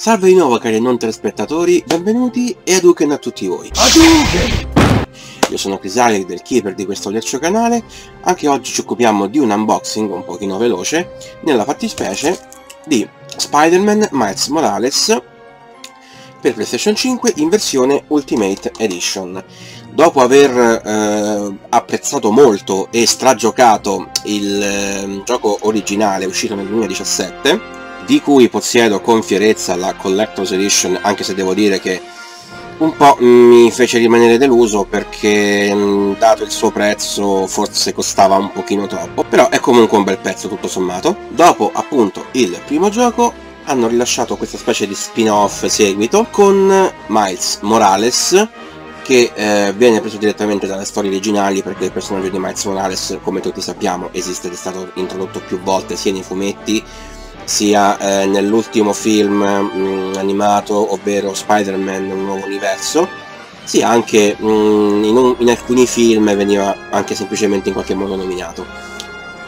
Salve di nuovo cari non telespettatori, benvenuti e Hadouken a tutti voi. Hadouken! Io sono Crisale del Keeper di questo leccio canale, anche oggi ci occupiamo di un unboxing un pochino veloce, nella fattispecie di Spider-Man Miles Morales per PlayStation 5 in versione Ultimate Edition. Dopo aver eh, apprezzato molto e stragiocato il eh, gioco originale uscito nel 2017, di cui possiedo con fierezza la Collector's Edition, anche se devo dire che un po' mi fece rimanere deluso perché dato il suo prezzo forse costava un pochino troppo, però è comunque un bel pezzo tutto sommato. Dopo appunto il primo gioco hanno rilasciato questa specie di spin-off seguito con Miles Morales che eh, viene preso direttamente dalle storie originali perché il personaggio di Miles Morales come tutti sappiamo esiste ed è stato introdotto più volte sia nei fumetti sia eh, nell'ultimo film mh, mm, animato, ovvero Spider-Man Un nuovo universo, sia anche mh, mm, in, un, in, alcuni film veniva anche semplicemente in qualche modo nominato.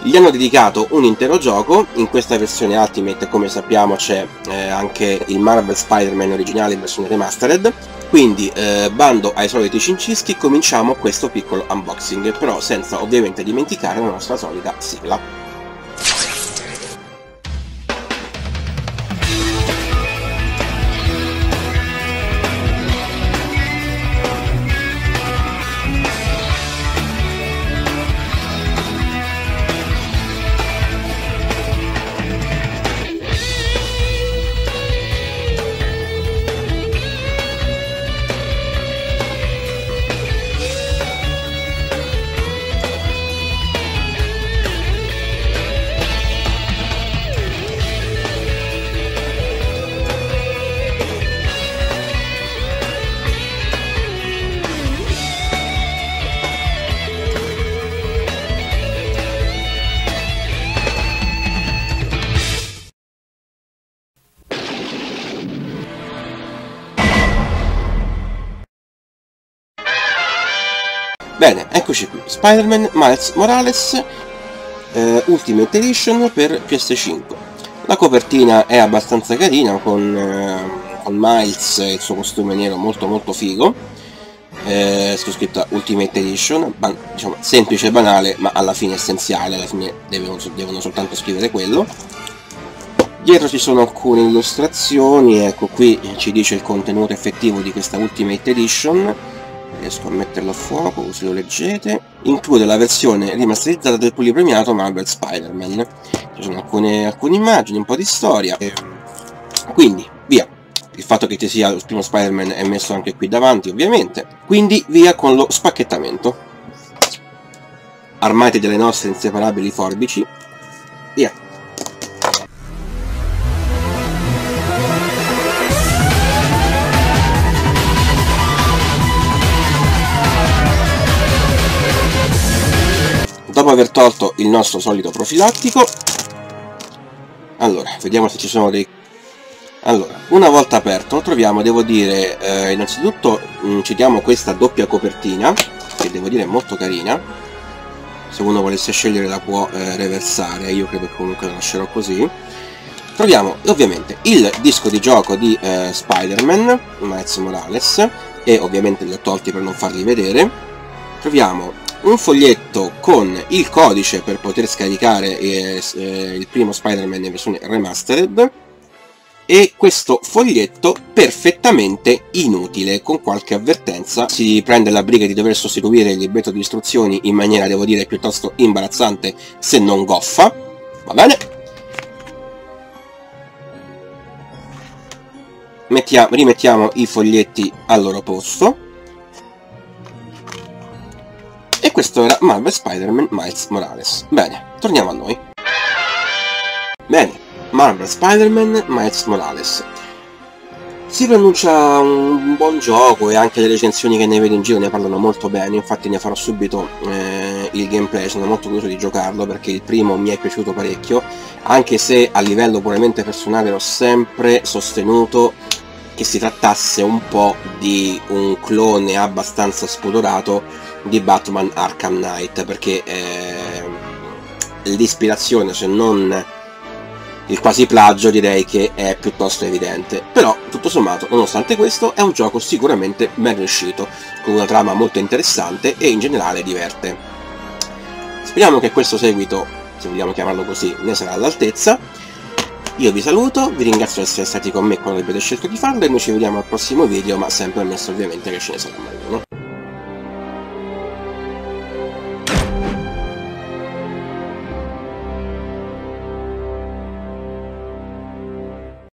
Gli hanno dedicato un intero gioco, in questa versione Ultimate come sappiamo c'è eh, anche il Marvel Spider-Man originale in versione remastered, quindi eh, bando ai soliti cincischi cominciamo questo piccolo unboxing, però senza ovviamente dimenticare la nostra solita sigla. Bene, eccoci qui. Spider-Man Miles Morales eh, Ultimate Edition per PS5. La copertina è abbastanza carina con, eh, con Miles e il suo costume nero molto molto figo. Eh, sto scritta Ultimate Edition, diciamo semplice e banale ma alla fine essenziale, alla fine devono, devono soltanto scrivere quello. Dietro ci sono alcune illustrazioni, ecco qui ci dice il contenuto effettivo di questa Ultimate Edition riesco a metterlo a fuoco così lo leggete. Include la versione rimasterizzata del polipremiato Marvel Spider-Man. Ci sono alcune, alcune immagini, un po' di storia. E... quindi via. Il fatto che ci sia lo primo Spider-Man è messo anche qui davanti ovviamente. Quindi via con lo spacchettamento. Armati delle nostre inseparabili forbici. Via aver tolto il nostro solito profilattico. Allora vediamo se ci sono dei allora una volta aperto troviamo devo dire eh, innanzitutto mh, mm, ci diamo questa doppia copertina che devo dire è molto carina. Se uno volesse scegliere la può eh, reversare io credo che comunque la lascerò così. Troviamo ovviamente il disco di gioco di eh, Spider-Man Miles Morales e ovviamente li ho tolti per non farli vedere. Troviamo un foglietto con il codice per poter scaricare eh, eh, il primo Spider-Man in versione remastered e questo foglietto perfettamente inutile con qualche avvertenza. Si prende la briga di dover sostituire il libretto di istruzioni in maniera devo dire piuttosto imbarazzante se non goffa. Va bene. Mettiamo, rimettiamo i foglietti al loro posto e questo era Marvel Spider-Man Miles Morales. Bene, torniamo a noi. Bene, Marvel Spider-Man Miles Morales. Si pronuncia un buon gioco e anche le recensioni che ne vedo in giro ne parlano molto bene, infatti ne farò subito eh, il gameplay, sono molto curioso di giocarlo perché il primo mi è piaciuto parecchio, anche se a livello puramente personale ho sempre sostenuto che si trattasse un po' di un clone abbastanza spudorato di Batman Arkham Knight perché eh, l'ispirazione se non il quasi plagio direi che è piuttosto evidente. Però, tutto sommato, nonostante questo, è un gioco sicuramente ben riuscito, con una trama molto interessante e in generale diverte. Speriamo che questo seguito, se vogliamo chiamarlo così, ne sarà all'altezza. Io vi saluto, vi ringrazio di essere stati con me quando avete scelto di farlo e noi ci vediamo al prossimo video, ma sempre ammesso ovviamente che ce ne sarà mai uno.